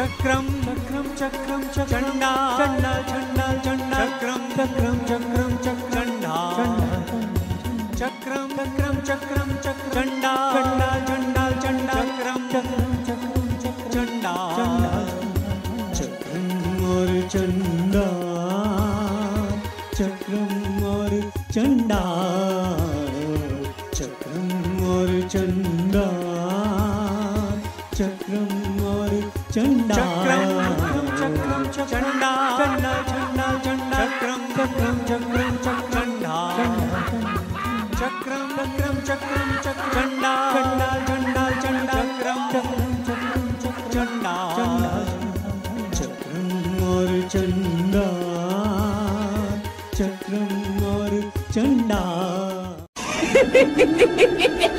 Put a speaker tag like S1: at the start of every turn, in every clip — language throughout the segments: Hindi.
S1: चक्रम चक्रम चक्रम चंडा चंडा चंडा चंडा चक्रम चक्रम चक्रम चंडा चक्रम चक्रम चक्रम चंडा चंडा चंडा चंडा चक्रम चक्रम चक्रम चंडा चक्रम और चंडा चक्रम और चंडा चक्रम चक्रंडा चक्रम चक्रम चक्रम चक्रंडा चंडा चंडा चंडा चक्रम चक्रम चक्रम चंडा चक्रम और चंडा चक्रम और चंडा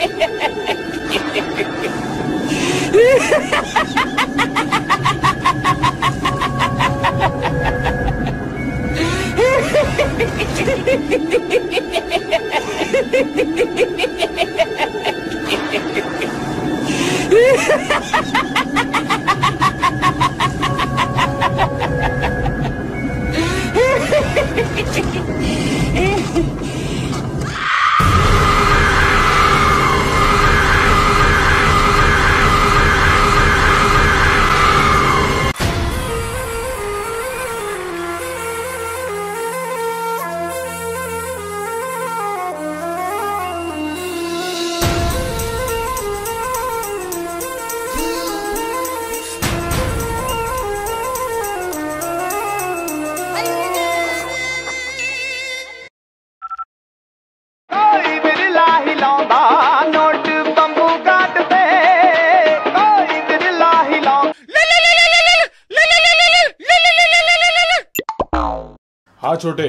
S2: छोटे।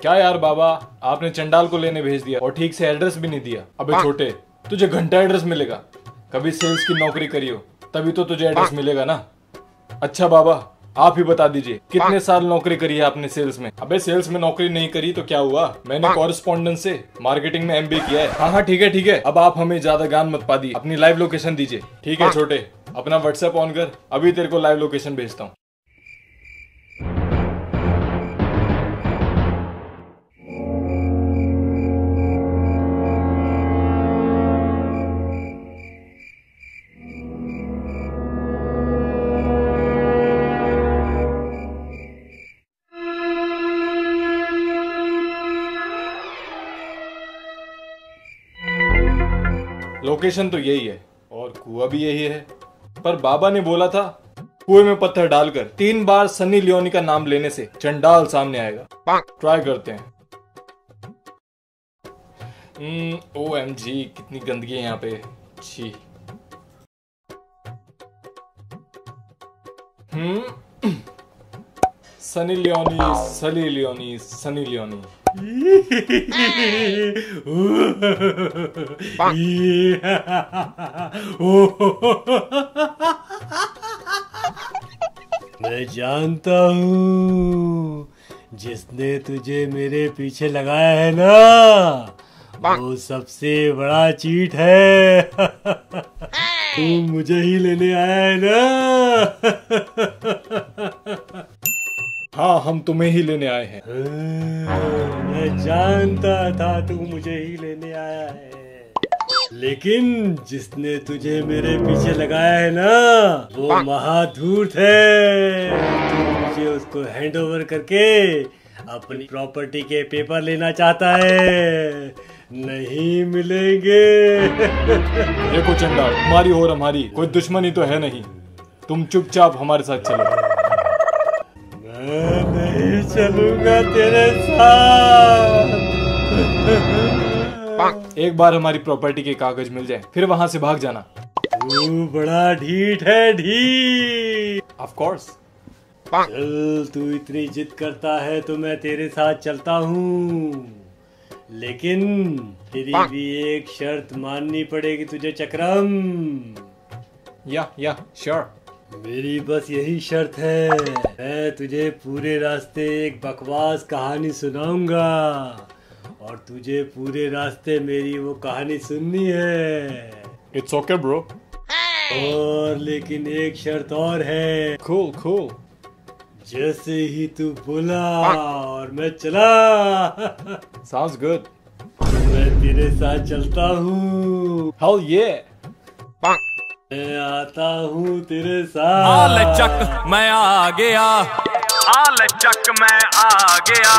S2: क्या यार बाबा आपने चंडाल को लेने भेज दिया और ठीक से एड्रेस भी नहीं दिया। अबे छोटे तुझे घंटा एड्रेस मिलेगा। कभी सेल्स की नौकरी करियो तभी तो तुझे एड्रेस मिलेगा ना। अच्छा बाबा आप ही बता दीजिए कितने साल नौकरी करी है आपने सेल्स में? अबे सेल्स में नौकरी नहीं करी तो क्या हुआ? मैंने कॉरेस्पॉन्डेंस से मार्केटिंग में एमबी किया है। हाँ हाँ ठीक है ठीक है। अब आप हमें ज़्यादा ज्ञान मत पा दी अपनी लाइव लोकेशन दीजिए। ठीक है छोटे अपना व्हाट्सएप ऑन कर। अभी तेरे को लाइव लोकेशन भेजता हूँ। लोकेशन तो यही है। और कुआ भी यही है। पर बाबा ने बोला था कुएँ में पत्थर डालकर तीन बार सन्नी लियोनी का नाम लेने से चंडाल सामने आएगा। ट्राई करते हैं। ओ एम जी कितनी गंदगी है यहाँ पे। छी। हम्म सनी लियोनी सली लियोनी सनी लियोनी।
S3: मैं जानता हूँ जिसने तुझे मेरे पीछे लगाया है ना वो सबसे बड़ा चीट है। तू मुझे ही लेने आया है ना।
S2: हम तुम्हें ही लेने आए हैं।
S3: मैं जानता था तू मुझे ही लेने आया है। लेकिन जिसने तुझे मेरे पीछे लगाया है ना वो महाधूर्त है। तू मुझे उसको हैंड ओवर करके अपनी प्रॉपर्टी के पेपर लेना चाहता है। नहीं मिलेंगे।
S2: देखो चंदा तुम्हारी और हमारी कोई दुश्मनी तो है नहीं। तुम चुपचाप हमारे साथ चलो।
S3: चलूँगा तेरे साथ।
S2: एक बार हमारी प्रॉपर्टी के कागज़ मिल जाए फिर वहाँ से भाग जाना।
S3: तू बड़ा ढीठ है ढीठ।
S2: ऑफ़ कोर्स
S3: चल तू इतनी जिद करता है तो मैं तेरे साथ चलता हूँ। लेकिन तेरी भी एक शर्त माननी पड़ेगी तुझे चक्रम।
S2: या या श्योर
S3: मेरी बस यही शर्त है। मैं तुझे पूरे रास्ते एक बकवास कहानी सुनाऊँगा। और तुझे पूरे रास्ते मेरी वो कहानी सुननी है।
S2: इट्स ओके ब्रो
S3: और लेकिन एक शर्त और है।
S2: Cool cool.
S3: जैसे ही तू बोला और मैं चला।
S2: Sounds good.
S3: मैं तेरे साथ चलता हूँ।
S2: Hell yeah.
S3: मैं आता हूँ तेरे साथ।
S4: आल चक मैं आ गया। आल चक मैं आ गया।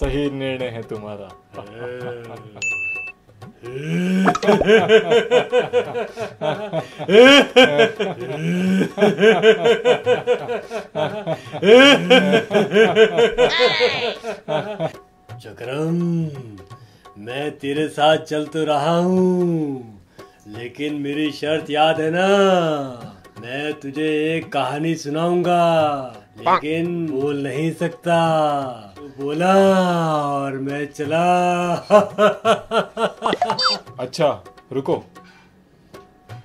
S2: सही निर्णय है तुम्हारा।
S3: चक्रम मैं तेरे साथ चल तो रहा हूँ, लेकिन मेरी शर्त याद है ना? मैं तुझे एक कहानी सुनाऊँगा, लेकिन बोल नहीं सकता। तो बोला और मैं चला।
S2: अच्छा रुको।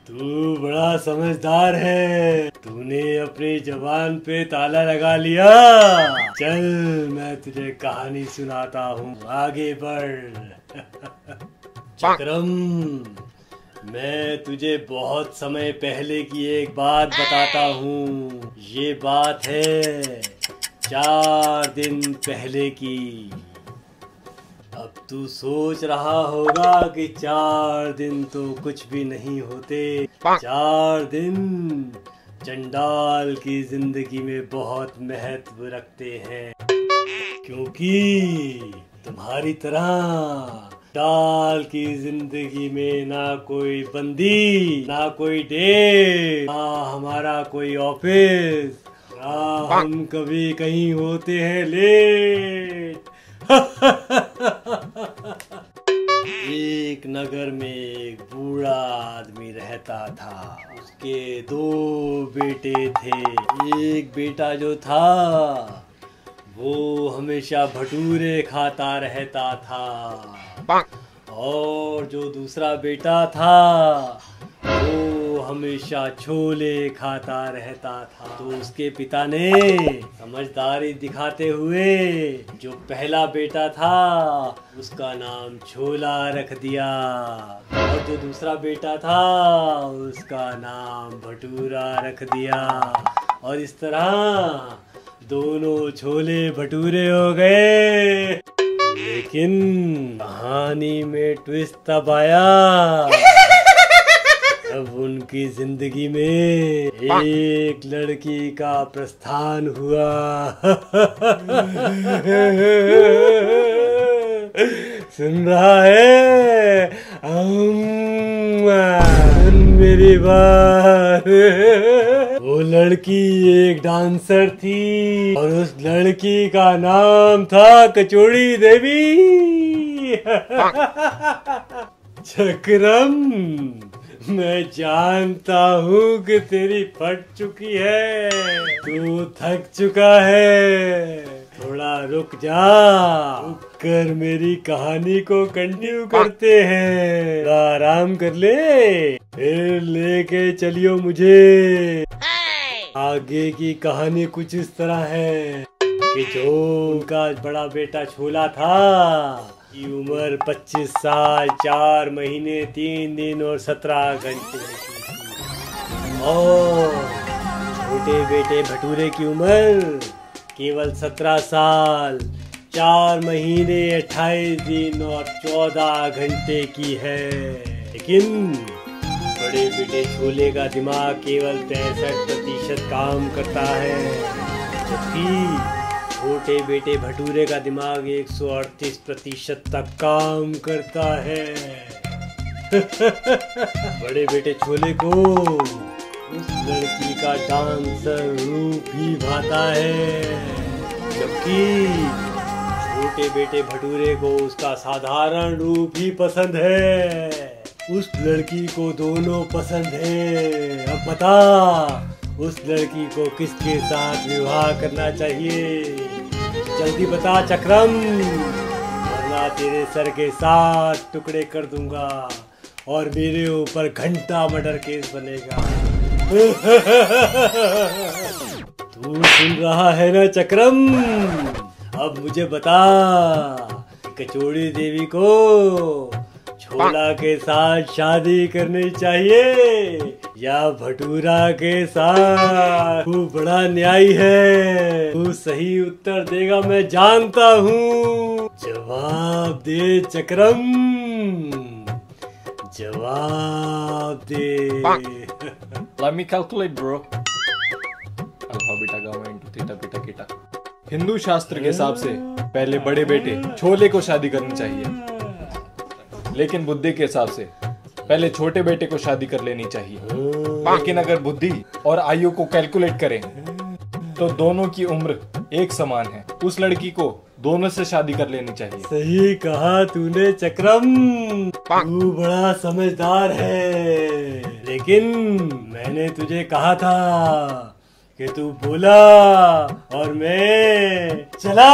S3: तू बड़ा समझदार है। तूने अपनी जबान पे ताला लगा लिया। चल, मैं तुझे कहानी सुनाता हूँ। आगे बढ़। चक्रम, मैं तुझे बहुत समय पहले की एक बात बताता हूँ। ये बात है, चार दिन पहले की। तू सोच रहा होगा कि चार दिन तो कुछ भी नहीं होते। चार दिन चंडाल की ज़िंदगी में बहुत महत्व रखते हैं। क्योंकि तुम्हारी तरह डाल की ज़िंदगी में ना कोई बंदी, ना कोई डे ना हमारा कोई ऑफ़िस, ना हम कभी कहीं होते हैं लेट। एक नगर में एक बूढ़ा आदमी रहता था। उसके दो बेटे थे। एक बेटा जो था वो हमेशा भटूरे खाता रहता था। और जो दूसरा बेटा था हमेशा छोले खाता रहता था। तो उसके पिता ने समझदारी दिखाते हुए जो पहला बेटा था, उसका नाम छोला रख दिया। और जो दूसरा बेटा था, उसका नाम भटूरा रख दिया। और इस तरह दोनों छोले भटूरे हो गए। लेकिन कहानी में ट्विस्ट तब आया। उनकी ज़िंदगी में एक लड़की का प्रस्थान हुआ। सुन रहा है? सुन मेरी बात। वो लड़की एक डांसर थी और उस लड़की का नाम था कचौड़ी देवी। चक्रम। मैं जानता हूँ कि तेरी फट चुकी है। तू थक चुका है। थोड़ा रुक जा। रुक कर मेरी कहानी को कंटिन्यू करते हैं। आराम कर ले। फिर लेके चलियो मुझे। आगे की कहानी कुछ इस तरह है कि जो उनका बड़ा बेटा छोला था की उम्र 25 साल, चार महीने, तीन दिन और सत्रह घंटे। और छोटे बेटे भटूरे की उम्र केवल सत्रह साल, चार महीने, अट्ठाईस दिन और चौदह घंटे की है। लेकिन बड़े बेटे छोले का दिमाग केवल पैंसठ प्रतिशत काम करता है, जबकि छोटे बेटे भटूरे का दिमाग 138 प्रतिशत तक काम करता है। बड़े बेटे छोले को उस लड़की का डांसर रूप ही भाता है, जबकि छोटे बेटे भटूरे को उसका साधारण रूप ही पसंद है। उस लड़की को दोनों पसंद है। अब बता उस लड़की को किसके साथ विवाह करना चाहिए? जल्दी बता, चक्रम। वरना तेरे सर के साथ टुकड़े कर दूँगा और मेरे ऊपर घंटा मर्डर केस बनेगा। तू सुन रहा है ना, चक्रम? अब मुझे बता, कचौड़ी देवी को छोला के साथ शादी करनी चाहिए या भटूरा के साथ? तू बड़ा न्यायी है तू सही उत्तर देगा मैं जानता हूँ। जवाब दे चक्रम। जवाब दे।
S2: Let me calculate, bro. Alpha beta gamma into theta beta कीटा Hindu शास्त्र के हिसाब से पहले बड़े बेटे छोले को शादी करनी चाहिए। लेकिन बुद्धि के हिसाब से पहले छोटे बेटे को शादी कर लेनी चाहिए। लेकिन अगर बुद्धि और आयु को कैलकुलेट करें तो दोनों की उम्र एक समान है। उस लड़की को दोनों से शादी कर लेनी चाहिए।
S3: सही कहा तूने चक्रम। तू बड़ा समझदार है। लेकिन मैंने तुझे कहा था कि तू बोला और मैं चला।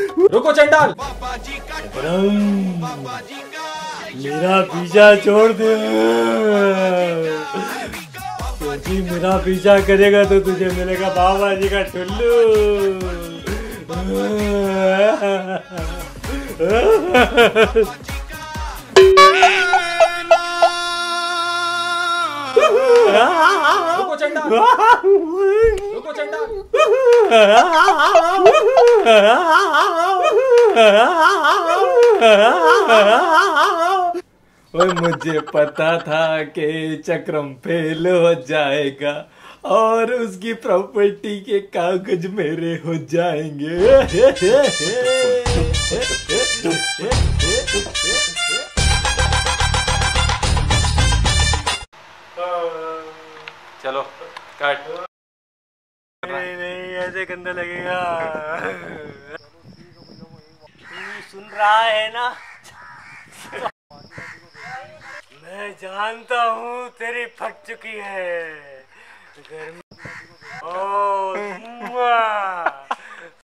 S2: रुको चंडाल।
S3: मेरा पीछा छोड़ दे। क्योंकि मेरा पीछा करेगा तो तुझे मिलेगा बाबा जी का टुल्लू।
S2: रुको चंडाल। रुको चंडाल। ओए मुझे पता था कि चक्रम फेल हो जाएगा और उसकी प्रॉपर्टी के कागज़ मेरे हो जाएँगे। चलो काट
S3: नहीं नहीं कैसे गंदा लगेगा। सुन रहा है ना? मैं जानता हूँ तेरी फट चुकी है। गर्मी ओ